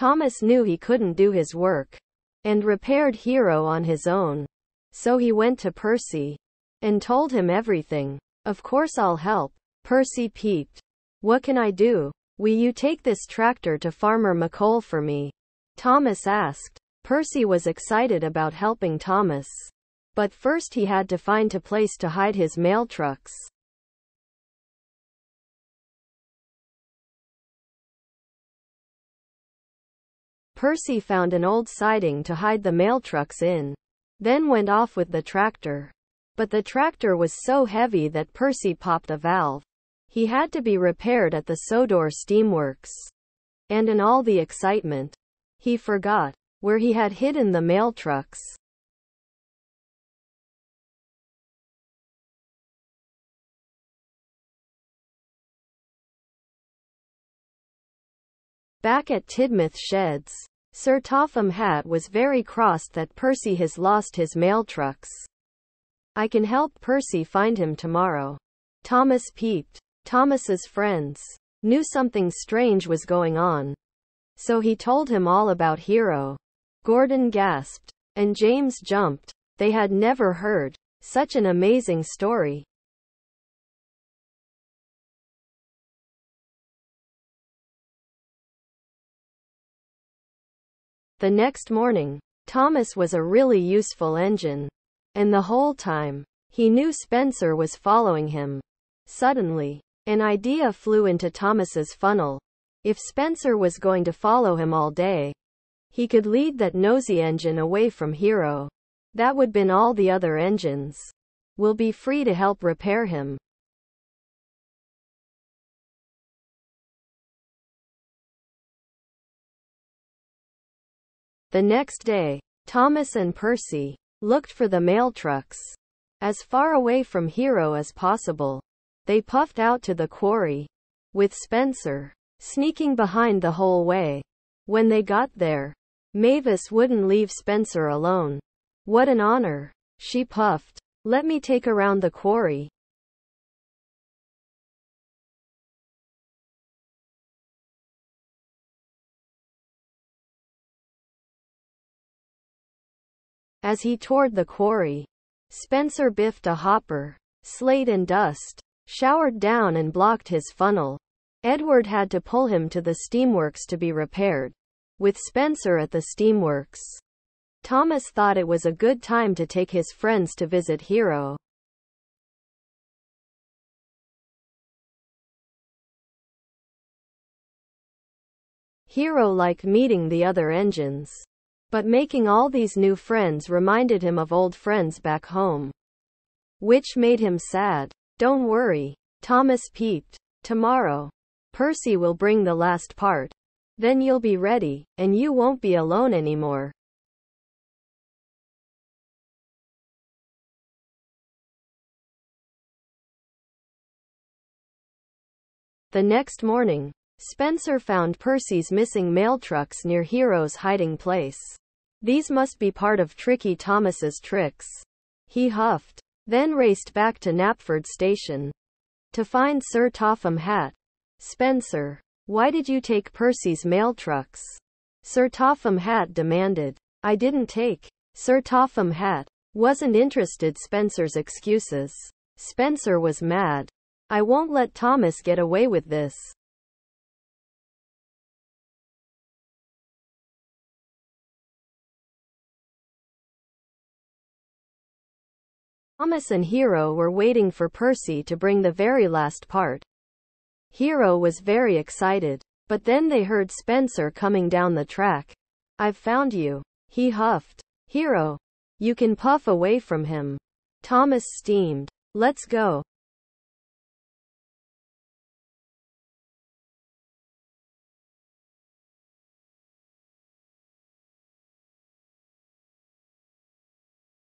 Thomas knew he couldn't do his work and repaired Hero on his own. So he went to Percy and told him everything. Of course I'll help. Percy peeped. What can I do? Will you take this tractor to Farmer McColl for me? Thomas asked. Percy was excited about helping Thomas. But first he had to find a place to hide his mail trucks. Percy found an old siding to hide the mail trucks in. Then went off with the tractor. But the tractor was so heavy that Percy popped a valve. He had to be repaired at the Sodor Steamworks. And in all the excitement, he forgot where he had hidden the mail trucks. Back at Tidmouth Sheds, Sir Topham Hatt was very cross that Percy has lost his mail trucks. I can help Percy find him tomorrow. Thomas peeped. Thomas's friends knew something strange was going on. So he told him all about Hero. Gordon gasped. And James jumped. They had never heard such an amazing story. The next morning, Thomas was a really useful engine. And the whole time, he knew Spencer was following him. Suddenly, an idea flew into Thomas's funnel. If Spencer was going to follow him all day, he could lead that nosy engine away from Hero. That would bin all the other engines. Will be free to help repair him. The next day, Thomas and Percy looked for the mail trucks as far away from Hero as possible. They puffed out to the quarry with Spencer sneaking behind the whole way. When they got there, Mavis wouldn't leave Spencer alone. What an honor, she puffed. Let me take around the quarry. As he toured the quarry, Spencer biffed a hopper. Slate and dust showered down and blocked his funnel. Edward had to pull him to the steamworks to be repaired. With Spencer at the steamworks, Thomas thought it was a good time to take his friends to visit Hero. Hero liked meeting the other engines. But making all these new friends reminded him of old friends back home. Which made him sad. Don't worry. Thomas peeped. Tomorrow. Percy will bring the last part. Then you'll be ready, and you won't be alone anymore. The next morning, Spencer found Percy's missing mail trucks near Hero's hiding place. These must be part of Tricky Thomas's tricks. He huffed, then raced back to Knapford Station to find Sir Topham Hatt. Spencer, why did you take Percy's mail trucks? Sir Topham Hatt demanded. I didn't take. Sir Topham Hatt wasn't interested Spencer's excuses. Spencer was mad. I won't let Thomas get away with this. Thomas and Hero were waiting for Percy to bring the very last part. Hero was very excited, but then they heard Spencer coming down the track. I've found you. He huffed. Hero. You can puff away from him. Thomas steamed. Let's go.